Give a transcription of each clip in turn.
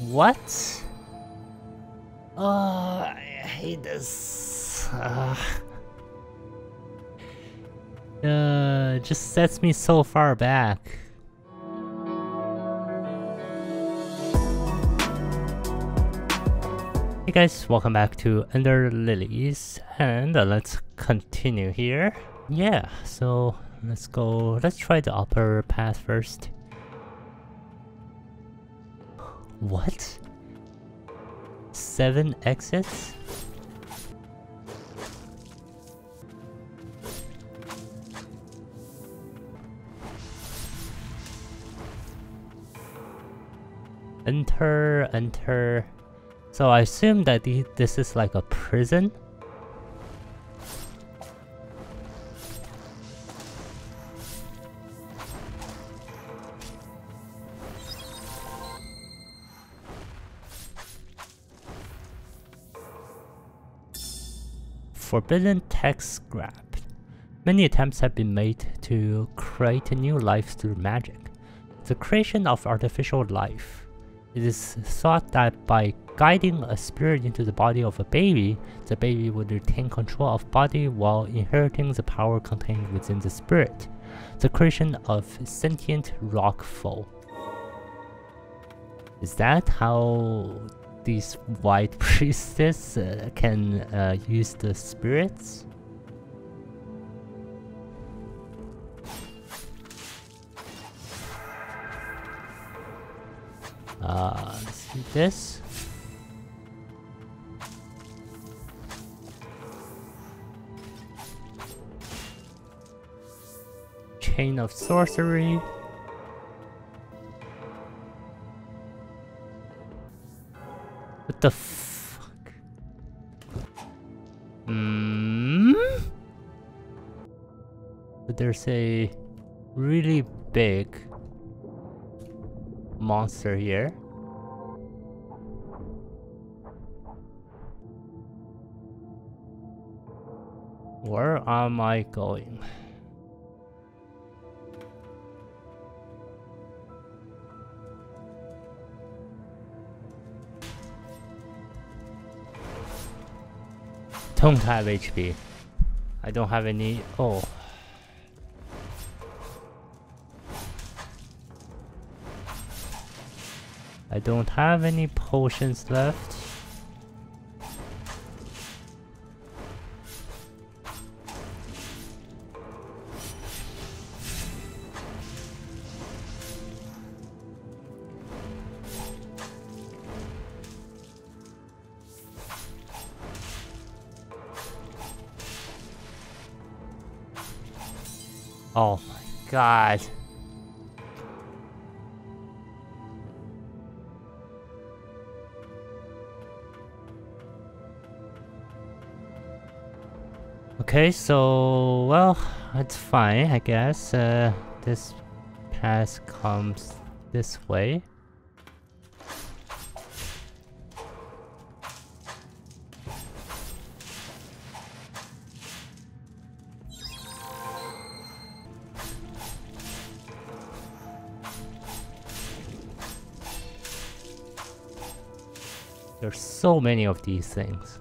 What? Oh, I hate this. Uh, uh, just sets me so far back. Hey guys, welcome back to Ender Lilies, and uh, let's continue here. Yeah, so let's go, let's try the upper path first. What? Seven exits? Enter, enter. So I assume that this is like a prison? Forbidden text scrapped. Many attempts have been made to create new life through magic. The creation of artificial life. It is thought that by guiding a spirit into the body of a baby, the baby would retain control of body while inheriting the power contained within the spirit. The creation of sentient rock foe. Is that how these white priestess uh, can uh, use the spirits. Uh, let's see this. Chain of Sorcery. What the fuck? Hmm? But there's a really big monster here. Where am I going? Don't have HP. I don't have any... Oh. I don't have any potions left. God. Okay, so, well, it's fine, I guess. Uh, this pass comes this way. Many of these things.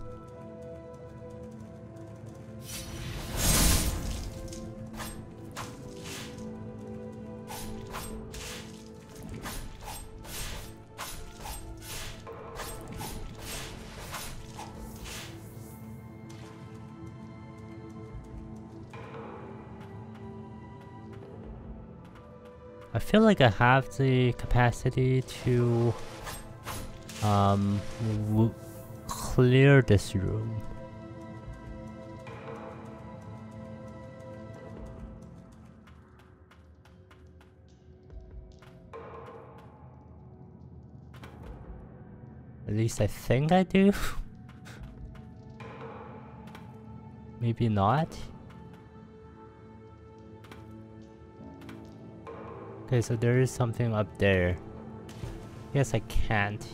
I feel like I have the capacity to um, clear this room. At least I think I do. Maybe not. Okay, so there is something up there. Yes, I can't.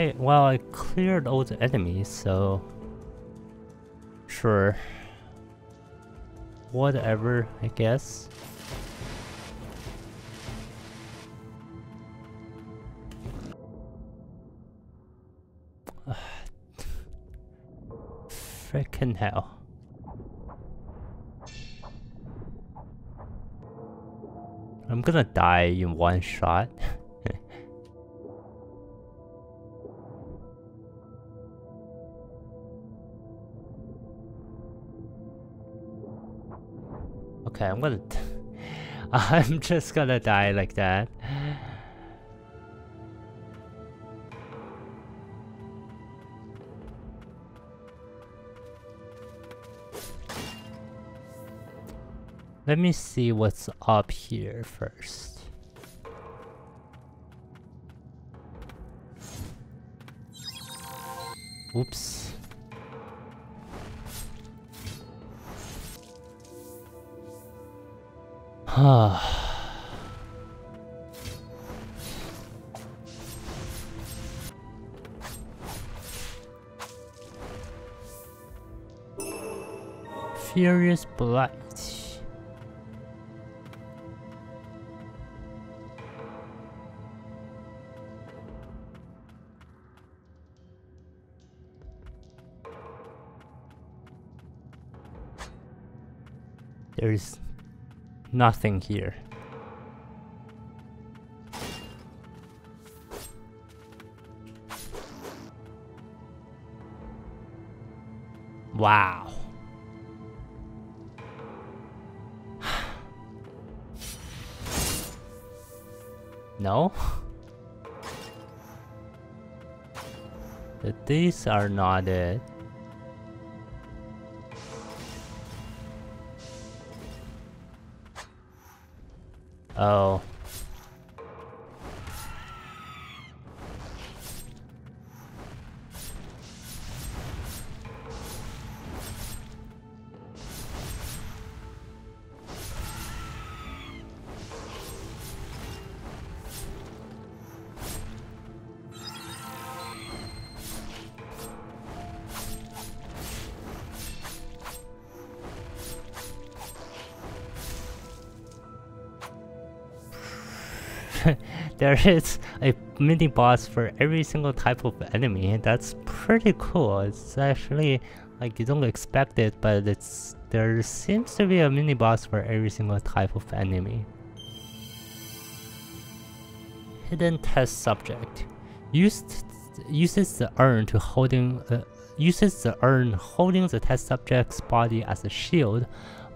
Okay, well I cleared all the enemies, so... Sure. Whatever, I guess. Freaking hell. I'm gonna die in one shot. okay, I'm gonna... I'm just gonna die like that. Let me see what's up here first. Oops. Furious Blight. There's nothing here. Wow. no? These are not it. Oh. Mini boss for every single type of enemy. That's pretty cool. It's actually like you don't expect it, but it's there seems to be a mini boss for every single type of enemy. Hidden test subject used uses the urn to holding uh, uses the urn holding the test subject's body as a shield,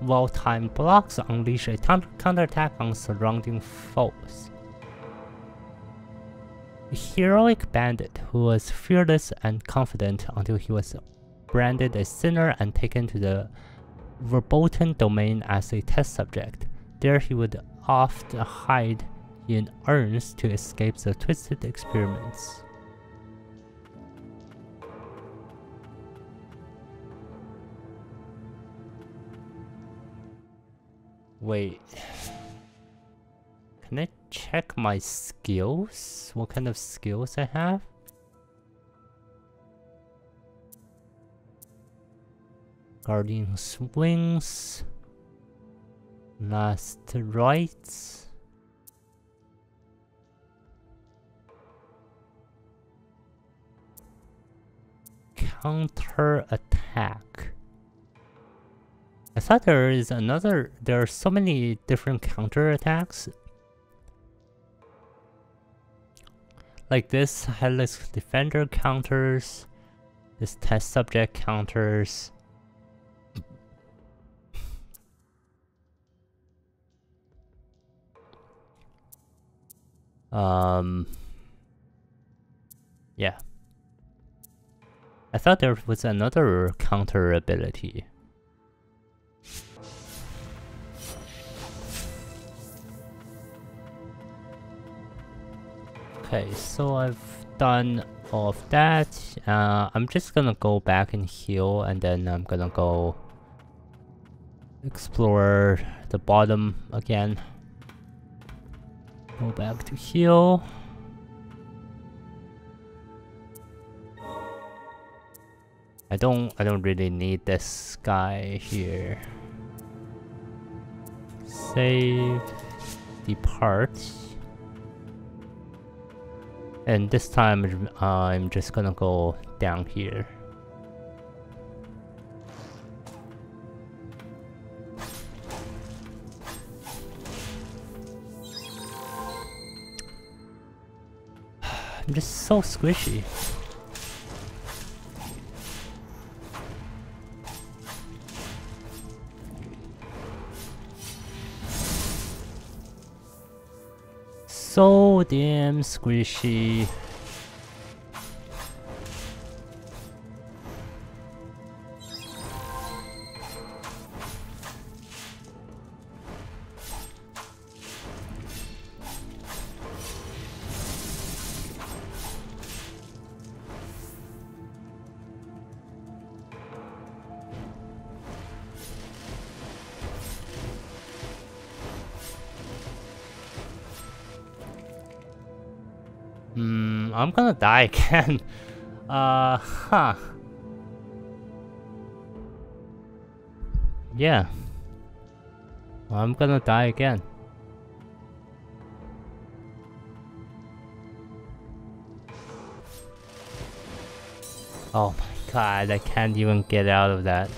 while time blocks unleash a counterattack on surrounding foes heroic bandit who was fearless and confident until he was branded a sinner and taken to the verboten domain as a test subject. There he would oft hide in urns to escape the twisted experiments. Wait. Can I check my skills? What kind of skills I have? Guardian swings. Last Rites. Counter attack. I thought there is another, there are so many different counter attacks Like this headless defender counters, this test subject counters. Um, yeah. I thought there was another counter ability. Okay, so I've done all of that. Uh, I'm just gonna go back and heal and then I'm gonna go explore the bottom again. Go back to heal. I don't I don't really need this guy here. Save depart. And this time I'm just gonna go down here. I'm just so squishy. So damn squishy. Die again. uh, huh. Yeah. I'm gonna die again. Oh my god, I can't even get out of that.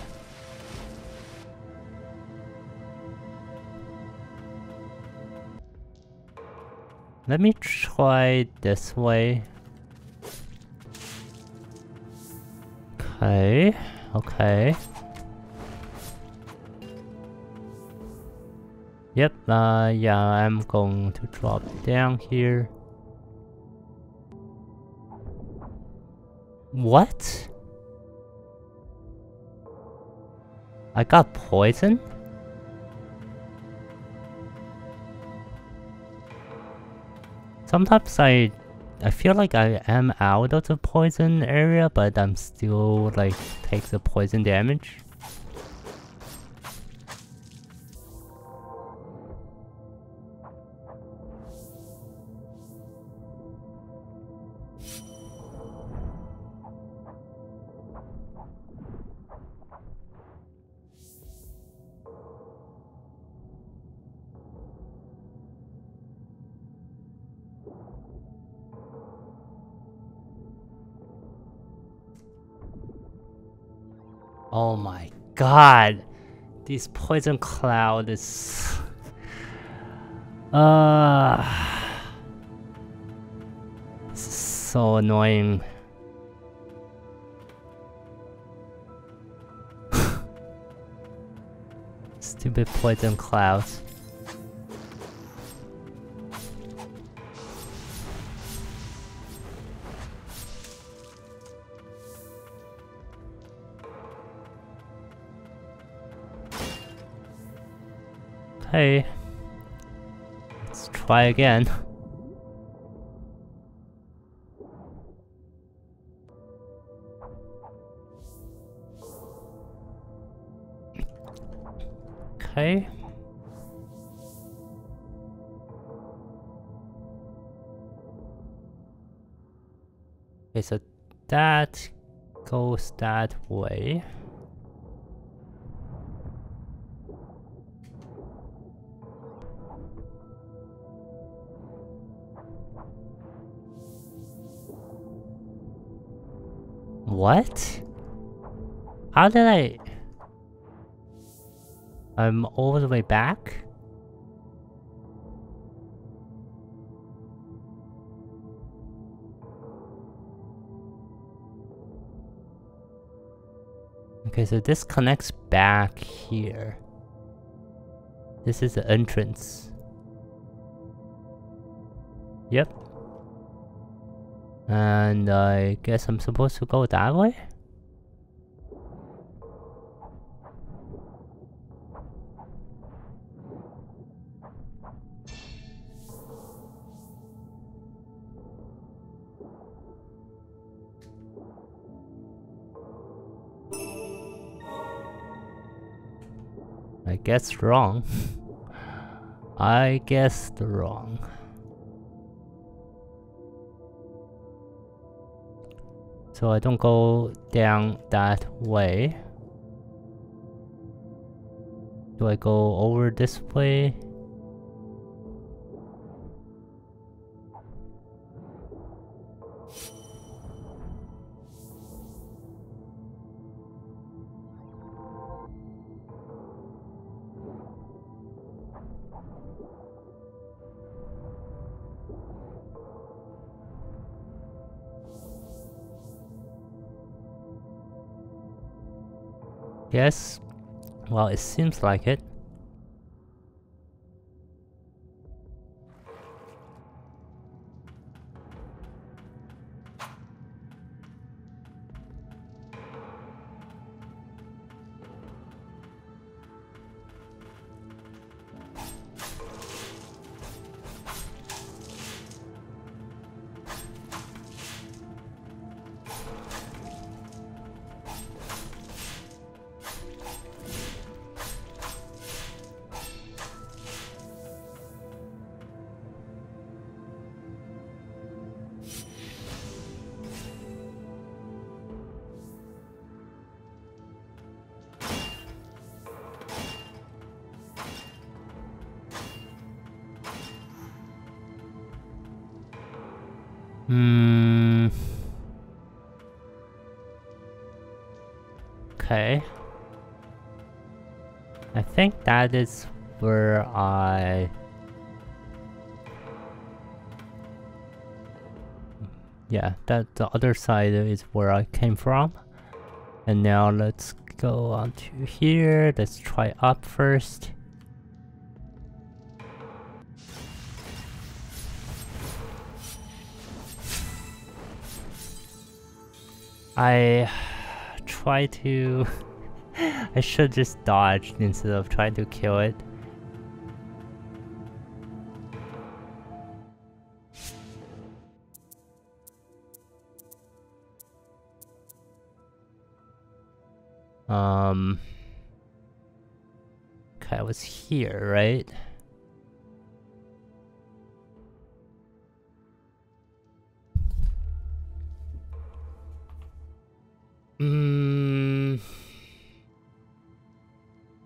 Let me try this way. Okay, okay. Yep, uh, yeah, I'm going to drop down here. What? I got poison? Sometimes I I feel like I am out of the poison area, but I'm still like take the poison damage. God. This poison cloud is... Uh... Is so annoying. Stupid poison clouds. Hey. Let's try again. Okay. Okay, so that goes that way. What? How did I... I'm all the way back? Okay, so this connects back here. This is the entrance. Yep. And I guess I'm supposed to go that way? I guess wrong. I guessed wrong. So I don't go down that way. Do I go over this way? Yes. Well, it seems like it. Hmm. Okay. I think that is where I... Yeah, that the other side is where I came from. And now let's go on to here. Let's try up first. I try to... I should just dodge instead of trying to kill it. Um... Okay, I was here, right? Mm.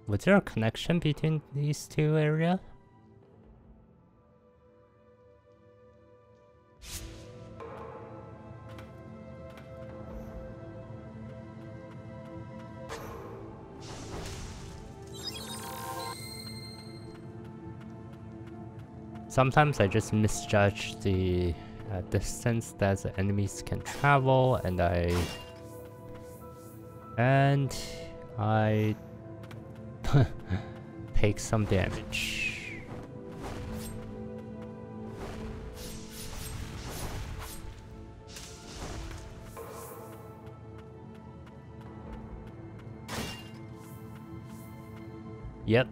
Was there a connection between these two areas? Sometimes I just misjudge the uh, distance that the enemies can travel and I and I take some damage. Yep.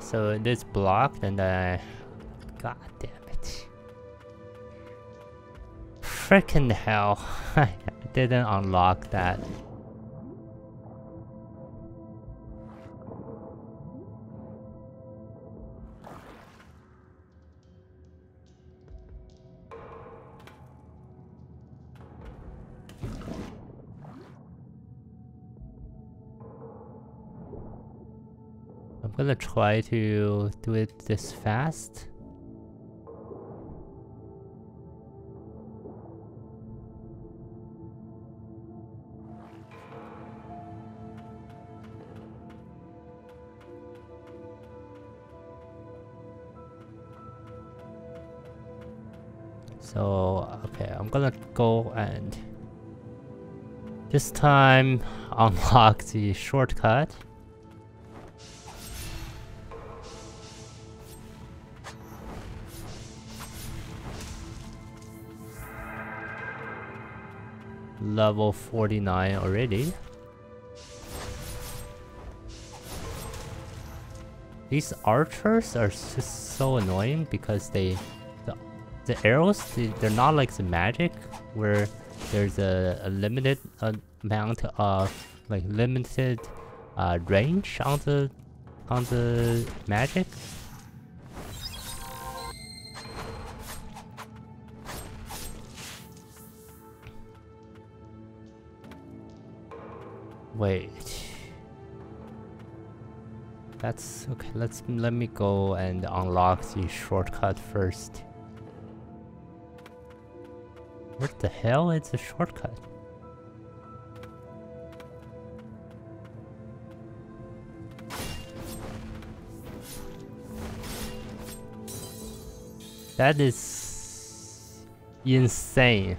So it is blocked and I... God damn it. Freaking hell. I didn't unlock that. Gonna try to do it this fast. So, okay, I'm gonna go and this time unlock the shortcut. Level 49 already. These archers are just so annoying because they... The, the arrows, they, they're not like the magic where there's a, a limited amount of... like limited uh, range on the on the magic Wait. That's okay. Let's let me go and unlock the shortcut first. What the hell It's a shortcut? That is insane.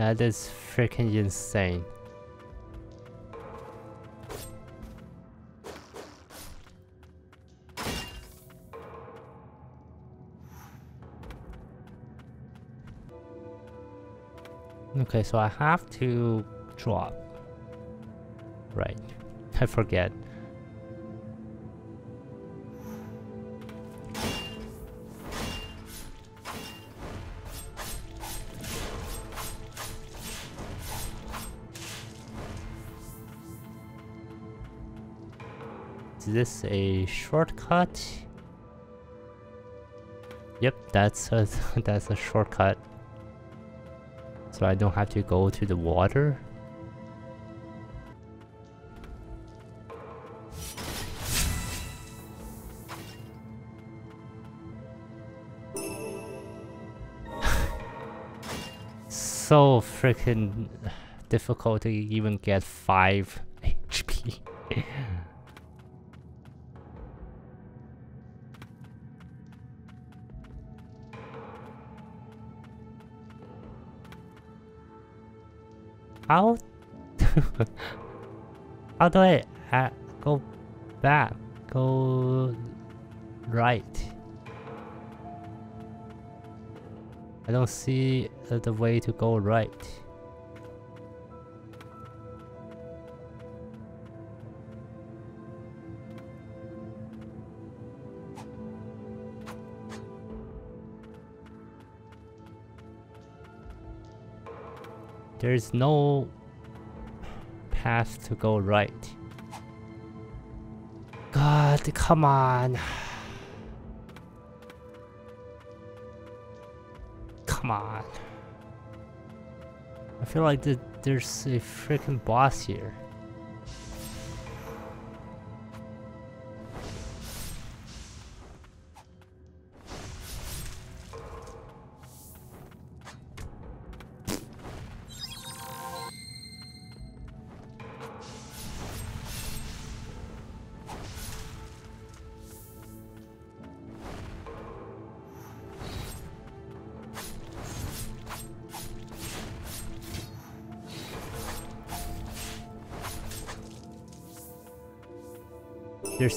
That is freaking insane. Okay, so I have to drop. Right. I forget. This a shortcut? Yep, that's a that's a shortcut. So I don't have to go to the water. so freaking difficult to even get 5 HP. How? How do I uh, go back? Go right. I don't see the way to go right. There's no path to go right. God, come on. Come on. I feel like the, there's a freaking boss here.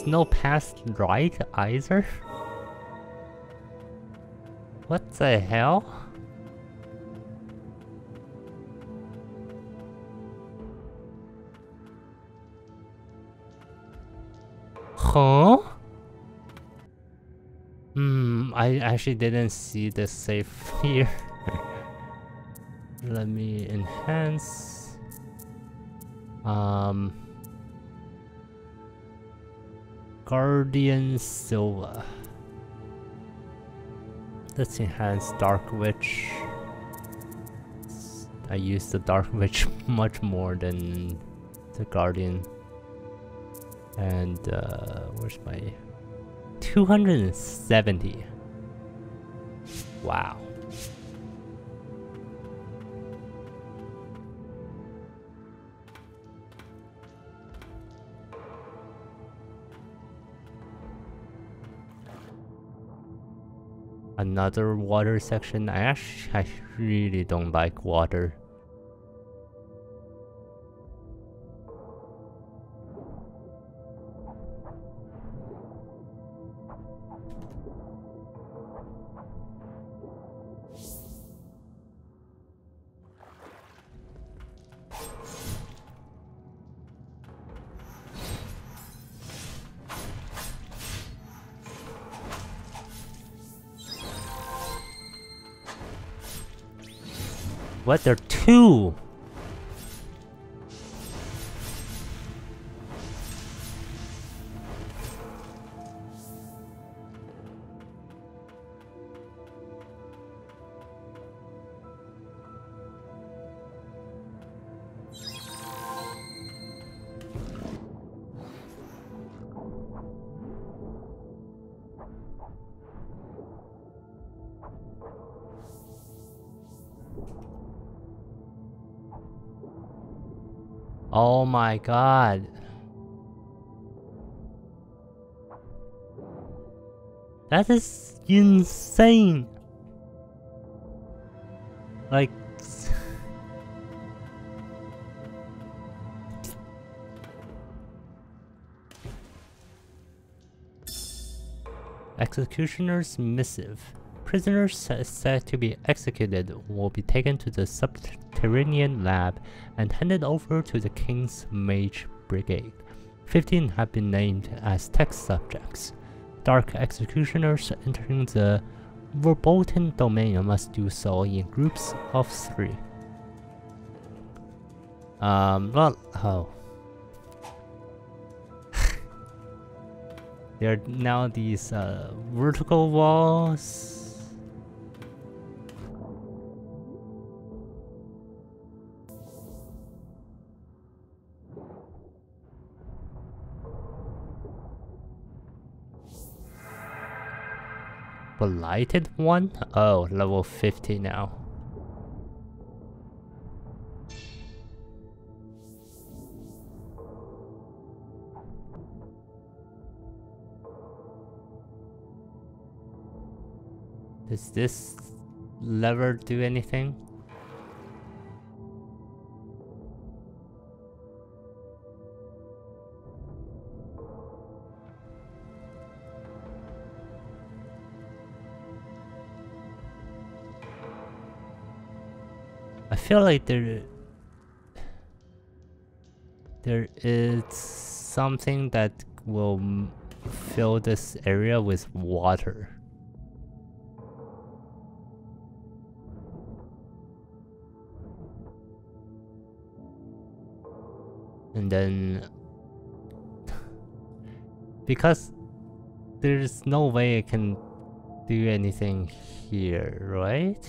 No past right either? What the hell? Huh? Hmm, I actually didn't see the safe here. Let me enhance. Um... Guardian Silva. Let's enhance Dark Witch. I use the Dark Witch much more than the Guardian. And uh, where's my 270? Wow. Another water section. I actually I really don't like water. What? There are two! My god. That is insane. Like Executioner's Missive. Prisoners said to be executed will be taken to the subterranean lab and handed over to the King's Mage Brigade. 15 have been named as test subjects. Dark Executioners entering the verboten domain must do so in groups of three. Um, oh. there are now these uh, vertical walls lighted one? Oh, level 50 now. Does this lever do anything? Feel like there there is something that will fill this area with water. And then because there's no way I can do anything here, right?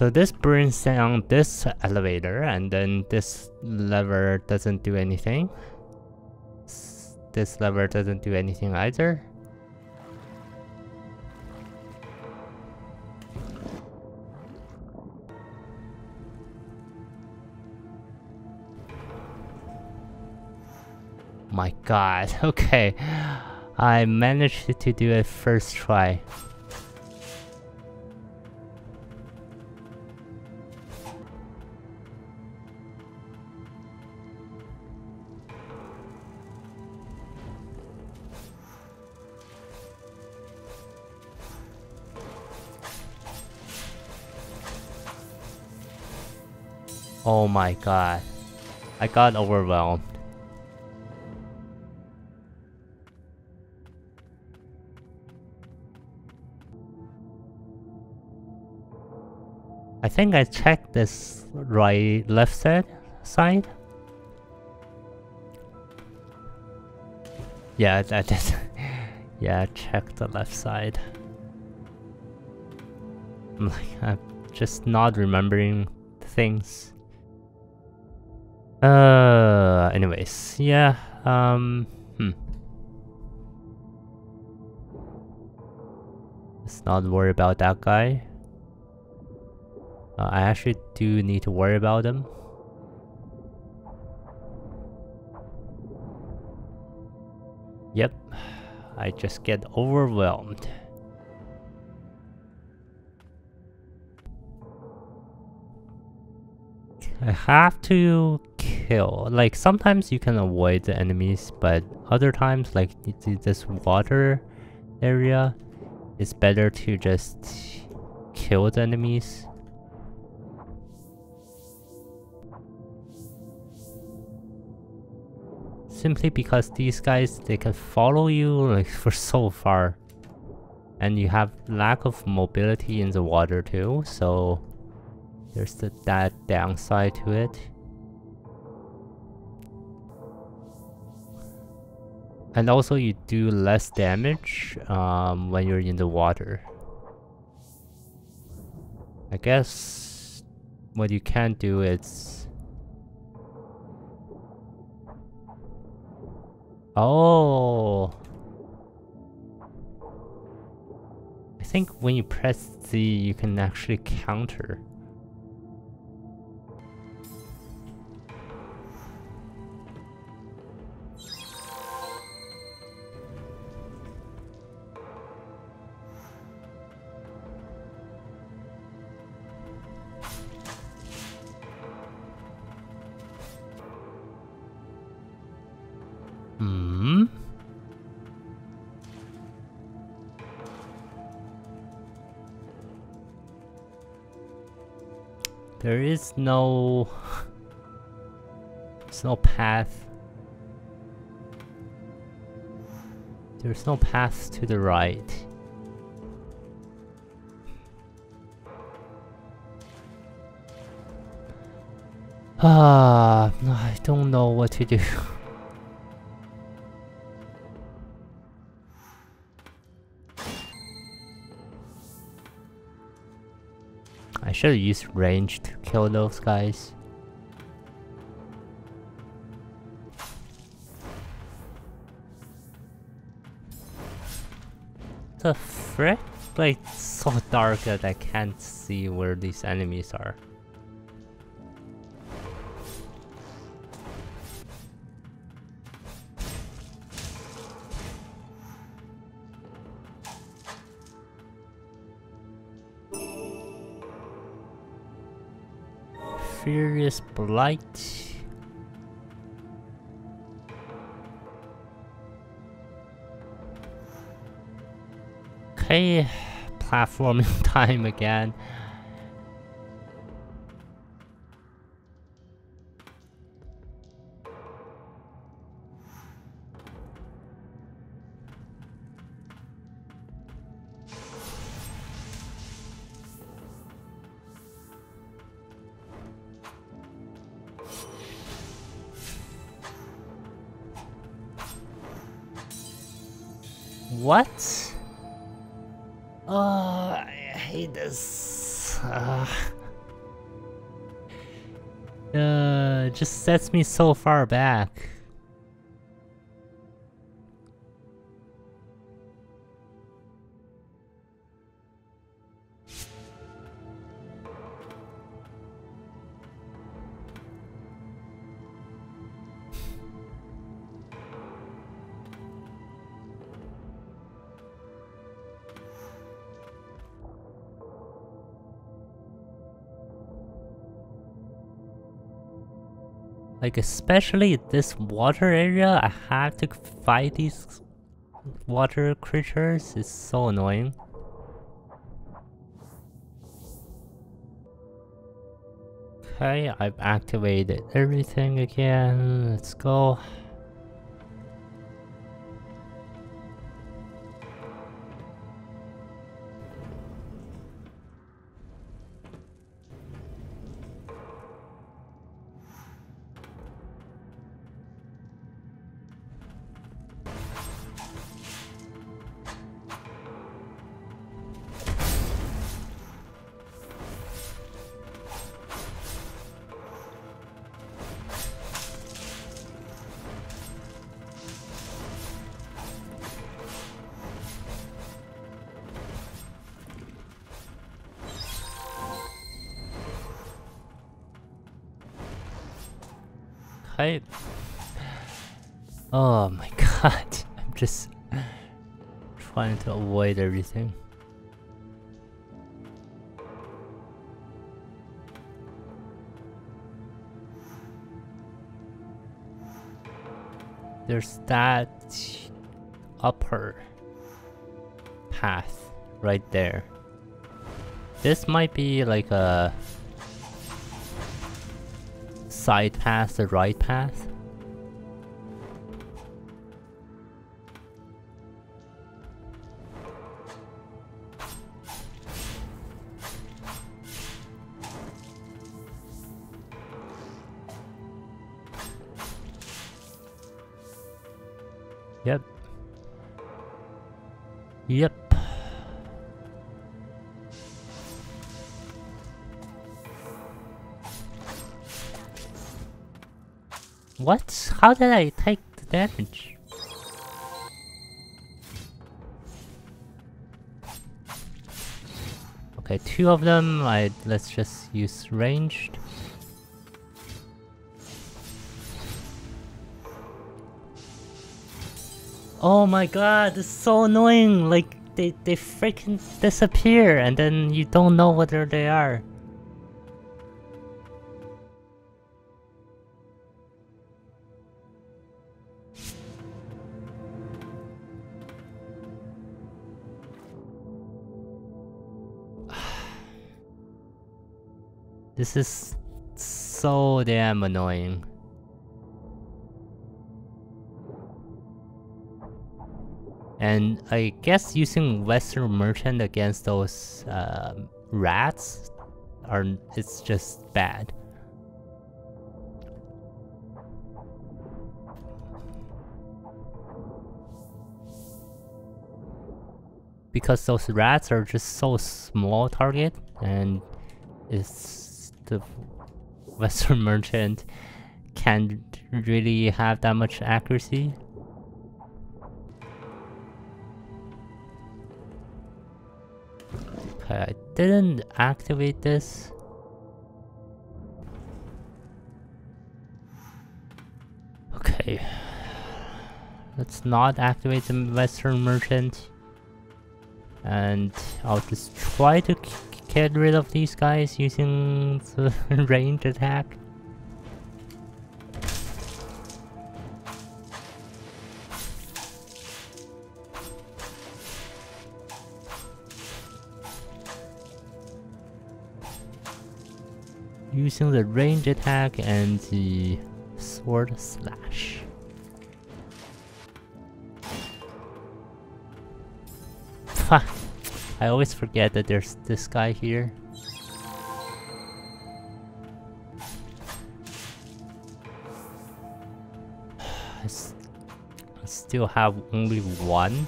So this brings down this elevator and then this lever doesn't do anything. This lever doesn't do anything either. My god, okay. I managed to do it first try. Oh my god. I got overwhelmed. I think I checked this right left side side. Yeah, that is yeah, check the left side. I'm like I'm just not remembering things. Uh, anyways, yeah, um, hmm. Let's not worry about that guy. Uh, I actually do need to worry about him. Yep, I just get overwhelmed. I have to kill. Like sometimes you can avoid the enemies, but other times like this water area, it's better to just kill the enemies. Simply because these guys, they can follow you like for so far. And you have lack of mobility in the water too, so there's the, that downside to it. And also you do less damage um, when you're in the water. I guess what you can do is... Oh! I think when you press Z, you can actually counter. There is no... There's no path. There's no path to the right. Ah, I don't know what to do. I should have used range to kill those guys. The frick? Like, so dark that I can't see where these enemies are. Furious Blight. Okay, platforming time again. What? Oh, I hate this. Uh, uh, just sets me so far back. Like especially this water area, I have to fight these water creatures. It's so annoying. Okay, I've activated everything again. Let's go. Oh my god, I'm just trying to avoid everything. There's that upper path right there. This might be like a side path, the right path. What? How did I take the damage? Okay, two of them. I let's just use ranged. Oh my god, it's so annoying. Like they they freaking disappear and then you don't know whether they are. This is so damn annoying. And I guess using Western Merchant against those uh, rats are it's just bad. Because those rats are just so small target and it's the Western Merchant can't really have that much accuracy. Okay, I didn't activate this. Okay. Let's not activate the Western Merchant. And I'll just try to get rid of these guys using the range attack. using the range attack and the sword slash. I always forget that there's this guy here. I still have only one.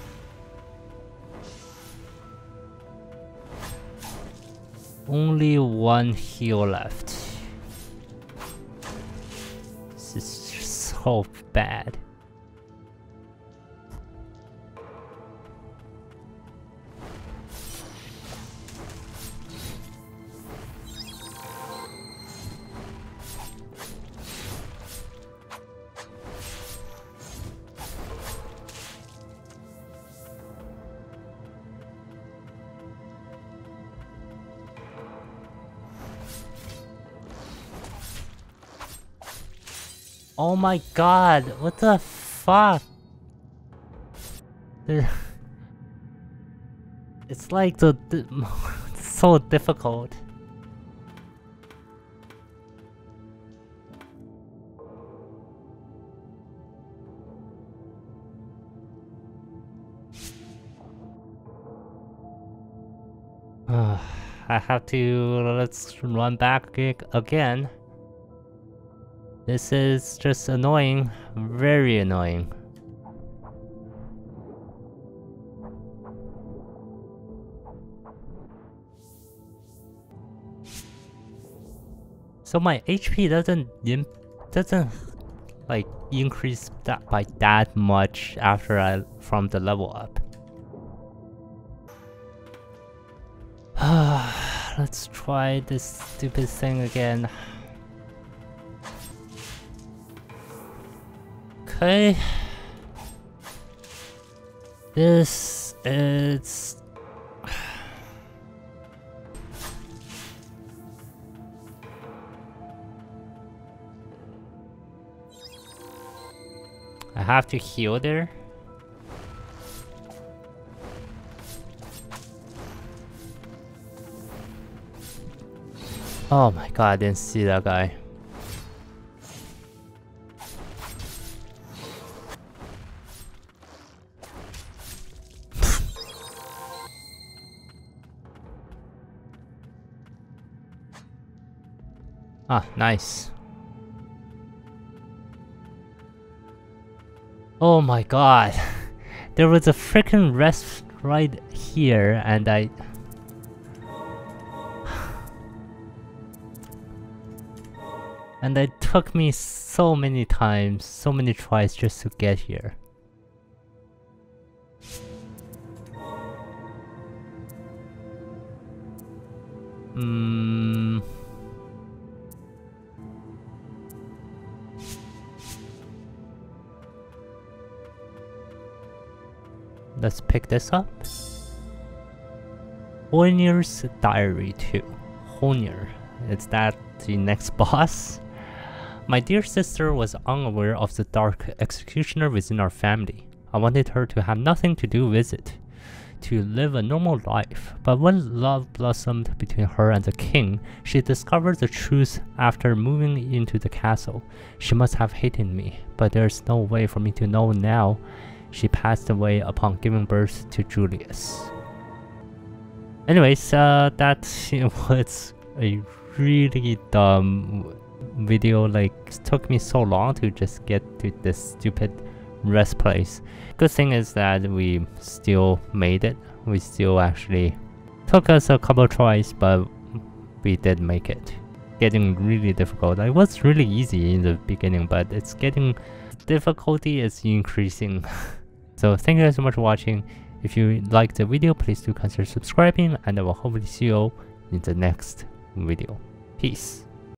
Only one heal left. This is so bad. Oh my god, what the fuck? It's like the, the it's so difficult. I have to let's run back again. This is just annoying. Very annoying. So my HP doesn't doesn't like increase that by that much after I from the level up. Let's try this stupid thing again. Okay. This is... I have to heal there. Oh my god, I didn't see that guy. Ah, nice. Oh my god. There was a freaking rest right here and I... and it took me so many times, so many tries just to get here. Mm. Let's pick this up. Hoenir's Diary 2. Hoenir. Is that the next boss? My dear sister was unaware of the dark executioner within our family. I wanted her to have nothing to do with it, to live a normal life. But when love blossomed between her and the king, she discovered the truth after moving into the castle. She must have hated me, but there's no way for me to know now. She passed away upon giving birth to Julius. Anyways, uh, that was a really dumb video like took me so long to just get to this stupid rest place. Good thing is that we still made it. We still actually took us a couple tries, but we did make it. Getting really difficult. It was really easy in the beginning, but it's getting difficulty is increasing. so thank you guys so much for watching. If you liked the video, please do consider subscribing and I will hopefully see you in the next video. Peace.